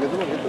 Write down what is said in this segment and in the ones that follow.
gitu loh gitu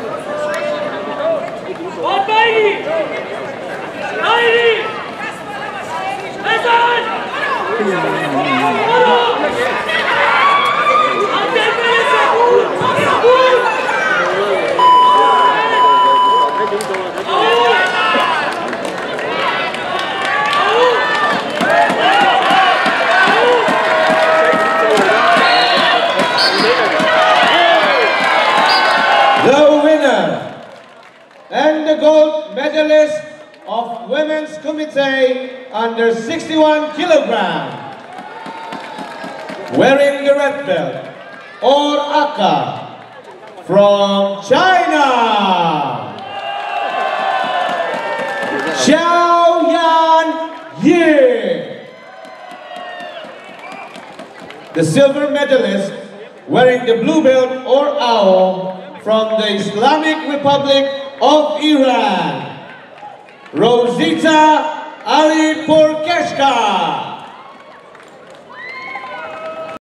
The and the gold medalist of Women's Kumite under 61 kilogram, wearing the red belt, or Aka, from China, Xiao Yi. the silver medalist wearing the blue belt or Ao from the Islamic Republic of Iran, Rosita Ali Porkeshka.